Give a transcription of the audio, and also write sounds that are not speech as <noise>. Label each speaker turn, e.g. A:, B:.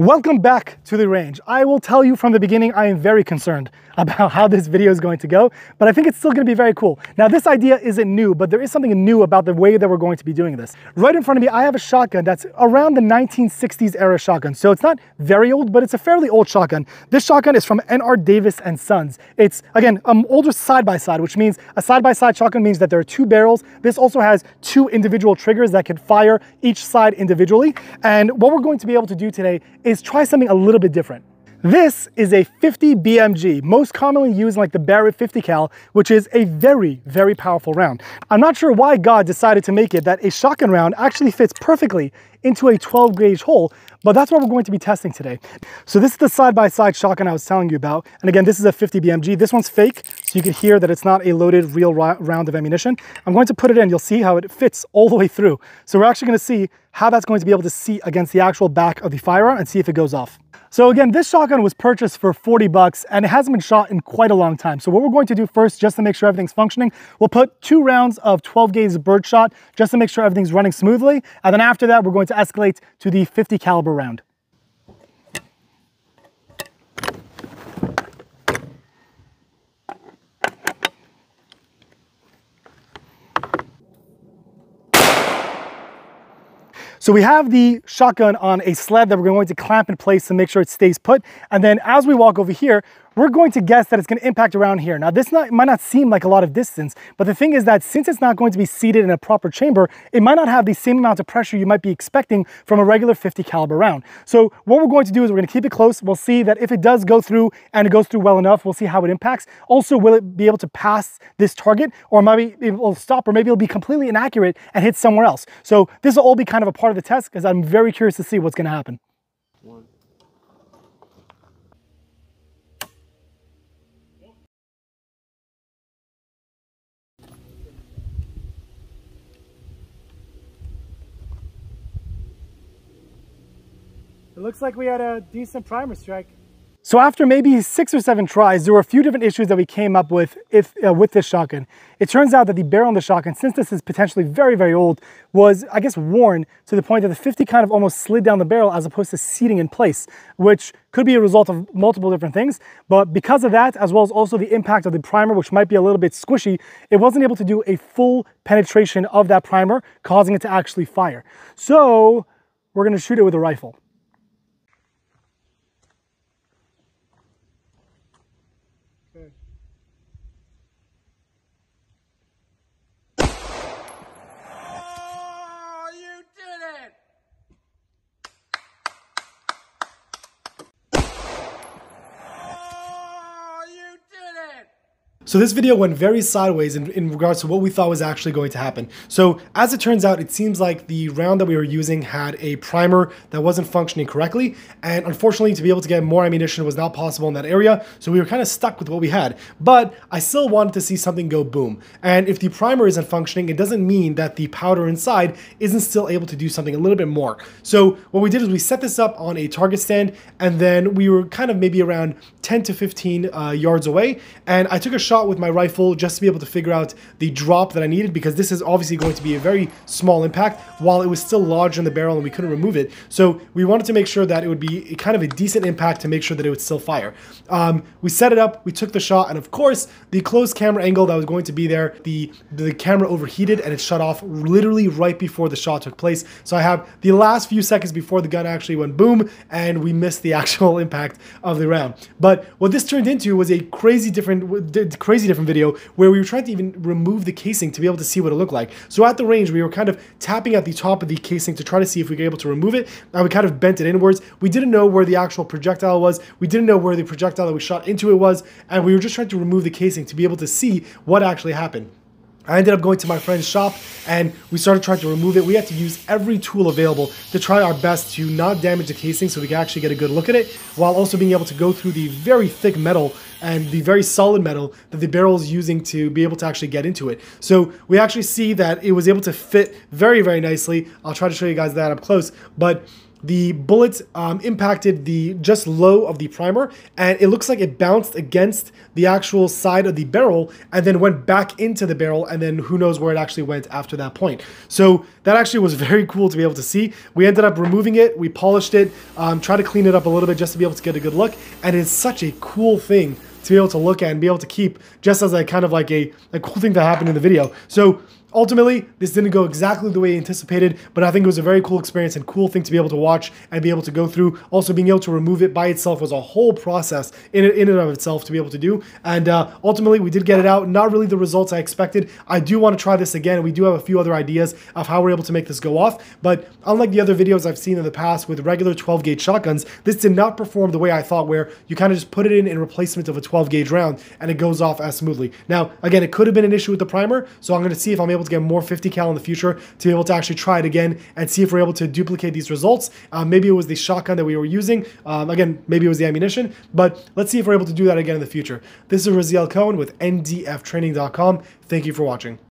A: Welcome back to the range. I will tell you from the beginning, I am very concerned about how this video is going to go, but I think it's still gonna be very cool. Now this idea isn't new, but there is something new about the way that we're going to be doing this. Right in front of me, I have a shotgun that's around the 1960s era shotgun. So it's not very old, but it's a fairly old shotgun. This shotgun is from N.R. Davis and Sons. It's, again, um, older side-by-side, -side, which means a side-by-side -side shotgun means that there are two barrels. This also has two individual triggers that can fire each side individually. And what we're going to be able to do today is try something a little bit different. This is a 50 BMG, most commonly used like the Barrett 50 cal, which is a very, very powerful round. I'm not sure why God decided to make it that a shotgun round actually fits perfectly into a 12 gauge hole, but that's what we're going to be testing today. So this is the side-by-side -side shotgun I was telling you about. And again, this is a 50 BMG. This one's fake, so you can hear that it's not a loaded real round of ammunition. I'm going to put it in, you'll see how it fits all the way through. So we're actually gonna see how that's going to be able to see against the actual back of the firearm and see if it goes off. So again, this shotgun was purchased for 40 bucks and it hasn't been shot in quite a long time. So what we're going to do first, just to make sure everything's functioning, we'll put two rounds of 12 gauge birdshot just to make sure everything's running smoothly. And then after that, we're going to escalate to the 50 caliber round. So we have the shotgun on a sled that we're going to clamp in place to make sure it stays put. And then as we walk over here, we're going to guess that it's going to impact around here. Now this not, might not seem like a lot of distance, but the thing is that since it's not going to be seated in a proper chamber, it might not have the same amount of pressure you might be expecting from a regular 50 caliber round. So what we're going to do is we're going to keep it close. We'll see that if it does go through and it goes through well enough, we'll see how it impacts. Also, will it be able to pass this target or maybe it will stop or maybe it'll be completely inaccurate and hit somewhere else. So this will all be kind of a part of the test because I'm very curious to see what's going to happen. It looks like we had a decent primer strike. So after maybe six or seven tries, there were a few different issues that we came up with if, uh, with this shotgun. It turns out that the barrel on the shotgun, since this is potentially very, very old, was, I guess, worn to the point that the 50 kind of almost slid down the barrel as opposed to seating in place, which could be a result of multiple different things. But because of that, as well as also the impact of the primer, which might be a little bit squishy, it wasn't able to do a full penetration of that primer, causing it to actually fire. So we're gonna shoot it with a rifle. So this video went very sideways in, in, regards to what we thought was actually going to happen. So as it turns out, it seems like the round that we were using had a primer that wasn't functioning correctly. And unfortunately, to be able to get more ammunition was not possible in that area. So we were kind of stuck with what we had. But I still wanted to see something go boom. And if the primer isn't functioning, it doesn't mean that the powder inside isn't still able to do something a little bit more. So what we did is we set this up on a target stand and then we were kind of maybe around 10 to 15 uh, yards away. And I took a shot shot with my rifle just to be able to figure out the drop that I needed because this is obviously going to be a very small impact while it was still lodged in the barrel and we couldn't remove it. So we wanted to make sure that it would be kind of a decent impact to make sure that it would still fire. Um, we set it up, we took the shot, and of course, the closed camera angle that was going to be there, the, the camera overheated and it shut off literally right before the shot took place. So I have the last few seconds before the gun actually went boom and we missed the <laughs> actual impact of the round. But what this turned into was a crazy different, different video where we were trying to even remove the casing to be able to see what it looked like. So at the range, we were kind of tapping at the top of the casing to try to see if we were able to remove it. And we kind of bent it inwards. We didn't know where the actual projectile was. We didn't know where the projectile that we shot into it was. And we were just trying to remove the casing to be able to see what actually happened. I ended up going to my friend's shop and we started trying to remove it. We had to use every tool available to try our best to not damage the casing so we could actually get a good look at it while also being able to go through the very thick metal and the very solid metal that the barrel is using to be able to actually get into it. So we actually see that it was able to fit very, very nicely. I'll try to show you guys that up close, but the bullet um, impacted the just low of the primer and it looks like it bounced against the actual side of the barrel and then went back into the barrel and then who knows where it actually went after that point. So that actually was <laughs> very cool to be able to see. We ended up removing it, we polished it, um, tried to clean it up a little bit just to be able to get a good look and it's such a cool thing to be able to look at and be able to keep just as a kind of like a, a cool thing that happened in the video. So Ultimately, this didn't go exactly the way anticipated, but I think it was a very cool experience and cool thing to be able to watch and be able to go through. Also, being able to remove it by itself was a whole process in, in and of itself to be able to do. And uh, ultimately, we did get it out. Not really the results I expected. I do want to try this again. We do have a few other ideas of how we're able to make this go off, but unlike the other videos I've seen in the past with regular 12 gauge shotguns, this did not perform the way I thought, where you kind of just put it in in replacement of a 12 gauge round and it goes off as smoothly. Now, again, it could have been an issue with the primer, so I'm going to see if I'm able able to get more 50 cal in the future to be able to actually try it again and see if we're able to duplicate these results. Uh, maybe it was the shotgun that we were using. Um, again, maybe it was the ammunition, but let's see if we're able to do that again in the future. This is Raziel Cohen with ndftraining.com. Thank you for watching.